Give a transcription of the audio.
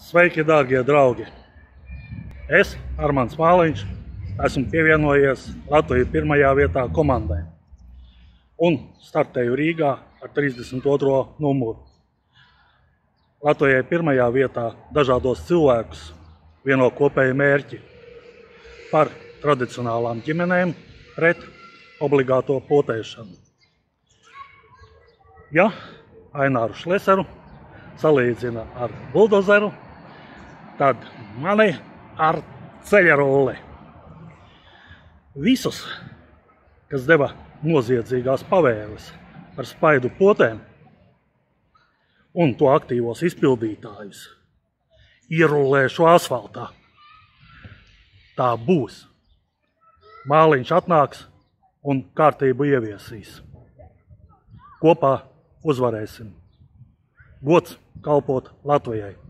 Sveiki, darbie draugi! Es, Armāns Māliņš, esmu pievienojies Latvijas pirmajā vietā komandai un startēju Rīgā ar 32. numuru. Latvijai pirmajā vietā dažādos cilvēkus vieno kopēju mērķi par tradicionālām ģimenēm pret obligāto potēšanu. Ja Aināru Šleseru salīdzina ar buldozeru, tad mani ar ceļa rolli. Visus, kas deva noziedzīgās pavēles par spaidu potēm un to aktīvos izpildītājus, ierulēšu asfaltā. Tā būs. Māliņš atnāks un kārtību ieviesīs. Kopā uzvarēsim! Gods kalpot Latvijai!